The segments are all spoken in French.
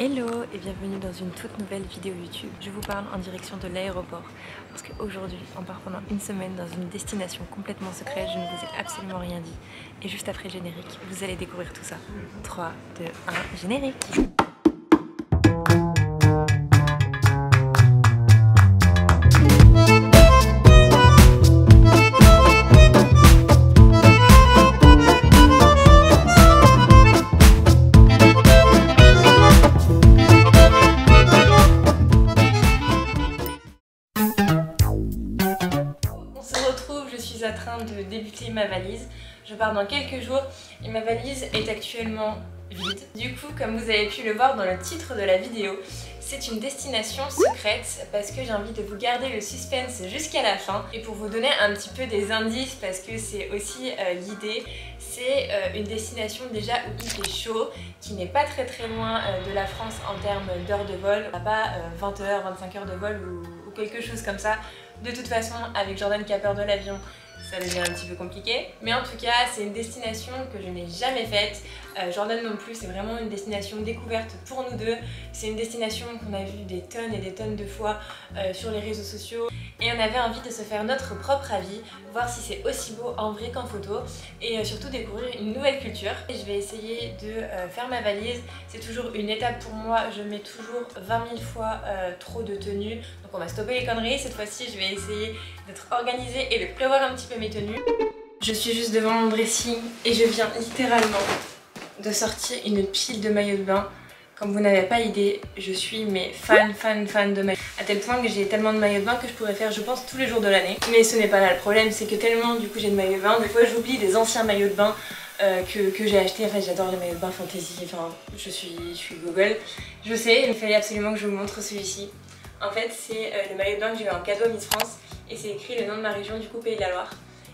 Hello et bienvenue dans une toute nouvelle vidéo YouTube. Je vous parle en direction de l'aéroport parce qu'aujourd'hui on part pendant une semaine dans une destination complètement secrète, je ne vous ai absolument rien dit. Et juste après générique, vous allez découvrir tout ça. 3, 2, 1, générique ma valise. Je pars dans quelques jours et ma valise est actuellement vide. Du coup, comme vous avez pu le voir dans le titre de la vidéo, c'est une destination secrète parce que j'ai envie de vous garder le suspense jusqu'à la fin et pour vous donner un petit peu des indices parce que c'est aussi euh, l'idée, c'est euh, une destination déjà où il fait chaud, qui n'est pas très très loin euh, de la France en termes d'heures de vol, pas 20 heures, 25 heures de vol ou, ou quelque chose comme ça. De toute façon, avec Jordan qui a peur de l'avion, ça devient un petit peu compliqué. Mais en tout cas, c'est une destination que je n'ai jamais faite. Euh, Jordan non plus, c'est vraiment une destination découverte pour nous deux. C'est une destination qu'on a vue des tonnes et des tonnes de fois euh, sur les réseaux sociaux. Et on avait envie de se faire notre propre avis, voir si c'est aussi beau en vrai qu'en photo. Et euh, surtout découvrir une nouvelle culture. Et je vais essayer de faire ma valise. C'est toujours une étape pour moi. Je mets toujours 20 000 fois trop de tenues. Donc on va stopper les conneries. Cette fois-ci, je vais essayer d'être organisée et de prévoir un petit peu mes tenues. Je suis juste devant mon dressing et je viens littéralement de sortir une pile de maillots de bain. Comme vous n'avez pas idée, je suis mais fan, fan, fan de maillots. À tel point que j'ai tellement de maillots de bain que je pourrais faire, je pense, tous les jours de l'année. Mais ce n'est pas là le problème, c'est que tellement du coup j'ai de maillots de bain, des fois j'oublie des anciens maillots de bain euh, que, j'ai acheté. En fait, j'adore les maillots de bain fantasy, enfin, je suis, je suis Google. Je sais, il fallait absolument que je vous montre celui-ci. En fait, c'est euh, le maillot de bain que j'ai eu en cadeau à Miss France et c'est écrit le nom de ma région, du coup Pays de la Loire.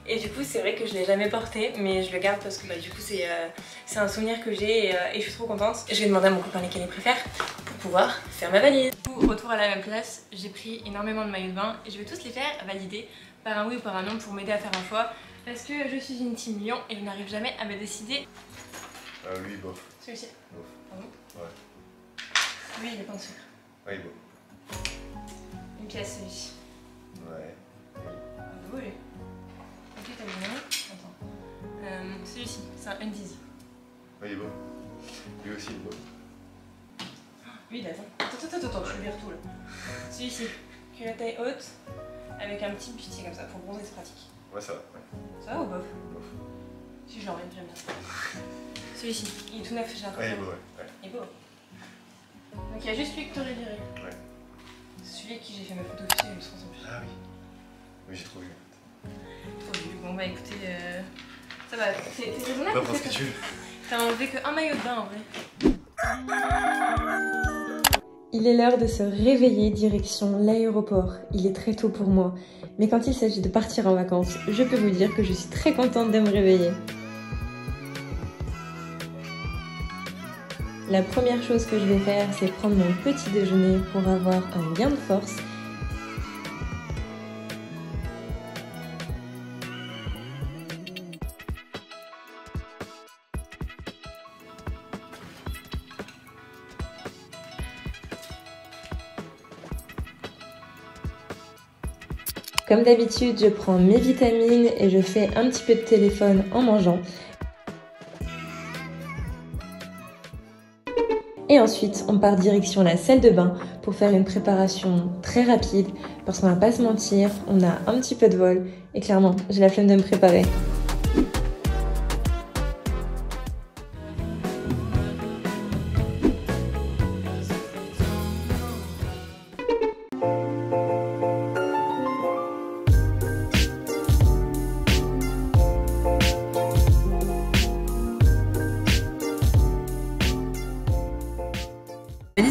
Et du coup, c'est vrai que je l'ai jamais porté, mais je le garde parce que bah, du coup, c'est euh, un souvenir que j'ai et, euh, et, je suis trop contente. Je vais demander à mon copain lesquels il préfère pour pouvoir faire ma valise. Retour à la même place, j'ai pris énormément de maillots de bain et je vais tous les faire valider par un oui ou par un non pour m'aider à faire un choix parce que je suis une team lion et je n'arrive jamais à me décider. Euh, lui, bof. Celui-ci Bof. Pardon Ouais. Lui, il est pas en sucre. Ouais, bof. Une pièce, celui-ci. Ouais. Ah, bah oui. Euh, celui-ci, c'est un Undizi. Ouais, il est beau. Lui aussi, il est beau. Lui, il attends. Attends, attends, attends, je vais tout là. Celui-ci, qui a la taille haute, avec un petit bustier comme ça, pour bronzer, c'est pratique. Ouais, ça va. Ouais. Ça va ou bof Bof. Si je l'emmène, j'aime bien. Celui-ci, il est tout neuf, j'ai un Ouais, il est beau, ouais. ouais. Il est beau. Donc il y a juste lui que t'aurais viré. Ouais. Celui qui j'ai fait ma photo officielle, il me semble. Ah oui. Oui, j'ai trop Bon bah écoutez, euh... ça va. T'es raisonnable Pas ou pour ce c'est que tu veux. T'as enlevé que un maillot de bain en vrai. Il est l'heure de se réveiller direction l'aéroport. Il est très tôt pour moi. Mais quand il s'agit de partir en vacances, je peux vous dire que je suis très contente de me réveiller. La première chose que je vais faire, c'est prendre mon petit déjeuner pour avoir un gain de force. Comme d'habitude, je prends mes vitamines et je fais un petit peu de téléphone en mangeant. Et ensuite, on part direction la salle de bain pour faire une préparation très rapide parce qu'on va pas se mentir, on a un petit peu de vol et clairement, j'ai la flemme de me préparer.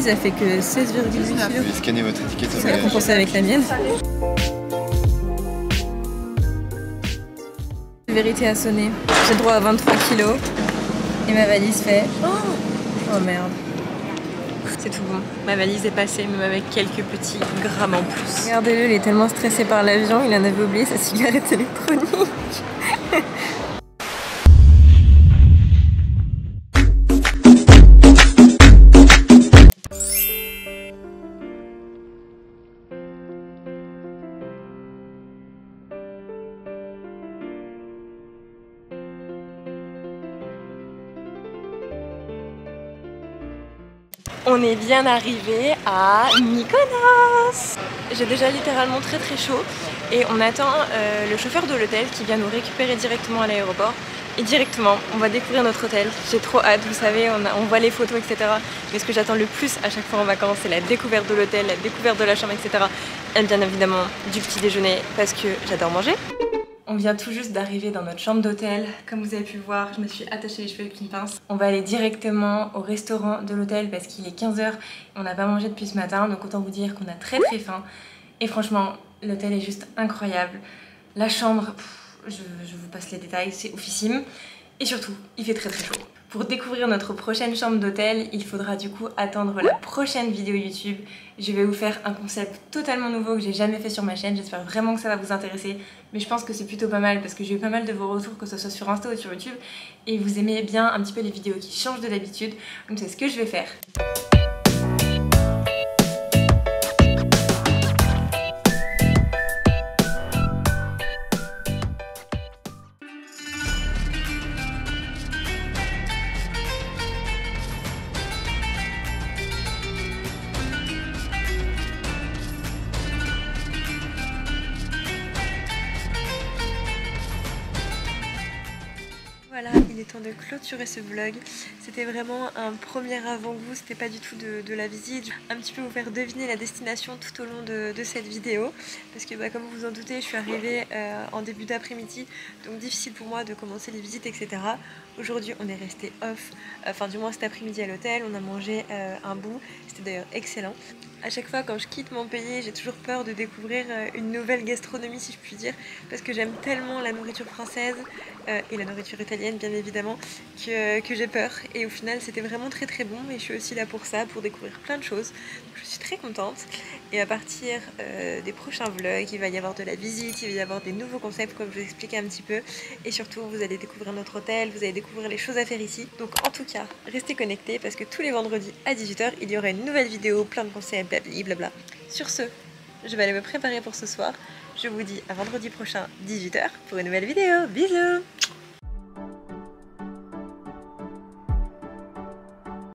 La valise a fait que 16,8 Je vais scanner votre étiquette C'est pensait avec la mienne. Vérité a sonné. J'ai droit à 23 kilos. Et ma valise fait. Oh, oh merde. C'est tout bon. Ma valise est passée, même avec quelques petits grammes en plus. Regardez-le, il est tellement stressé par l'avion, il en avait oublié sa cigarette électronique. On est bien arrivé à Mykonos J'ai déjà littéralement très très chaud et on attend euh, le chauffeur de l'hôtel qui vient nous récupérer directement à l'aéroport et directement on va découvrir notre hôtel. J'ai trop hâte, vous savez, on, on, voit les photos etc. Mais ce que j'attends le plus à chaque fois en vacances c'est la découverte de l'hôtel, la découverte de la chambre etc. Et bien évidemment du petit déjeuner parce que j'adore manger. On vient tout juste d'arriver dans notre chambre d'hôtel. Comme vous avez pu voir, je me suis attachée les cheveux avec une pince. On va aller directement au restaurant de l'hôtel parce qu'il est 15h. On n'a pas mangé depuis ce matin, donc autant vous dire qu'on a très très faim. Et franchement, l'hôtel est juste incroyable. La chambre, je, je vous passe les détails, c'est oufissime. Et surtout, il fait très très chaud. Pour découvrir notre prochaine chambre d'hôtel, il faudra du coup attendre la prochaine vidéo YouTube. Je vais vous faire un concept totalement nouveau que j'ai jamais fait sur ma chaîne. J'espère vraiment que ça va vous intéresser. Mais je pense que c'est plutôt pas mal parce que j'ai eu pas mal de vos retours, que ce soit sur Insta ou sur YouTube. Et vous aimez bien un petit peu les vidéos qui changent de d'habitude. Donc c'est ce que je vais faire. Il est temps de clôturer ce vlog. C'était vraiment un premier avant-goût, c'était pas du tout de, la visite. Un petit peu vous faire deviner la destination tout au long de, cette vidéo. Parce que bah, comme vous vous en doutez, je suis arrivée euh, en début d'après-midi, donc difficile pour moi de commencer les visites, etc. Aujourd'hui, on est resté off, enfin du moins cet après-midi à l'hôtel, on a mangé euh, un bout, c'était d'ailleurs excellent. À chaque fois quand je quitte mon pays, j'ai toujours peur de découvrir euh, une nouvelle gastronomie si je puis dire, parce que j'aime tellement la nourriture française et la nourriture italienne bien évidemment, que j'ai peur. Et au final, c'était vraiment très très bon et je suis aussi là pour ça, pour découvrir plein de choses. je suis très contente. Et à partir euh, des prochains vlogs, il va y avoir de la visite, il va y avoir des nouveaux concepts comme je vous expliquais un petit peu. Et surtout, vous allez découvrir notre hôtel, vous allez découvrir les choses à faire ici. Donc en tout cas, restez connectés parce que tous les vendredis à 18h, il y aura une nouvelle vidéo, plein de concepts, blablabla. Sur ce, je vais aller me préparer pour ce soir. Je vous dis à vendredi prochain 18h pour une nouvelle vidéo. Bisous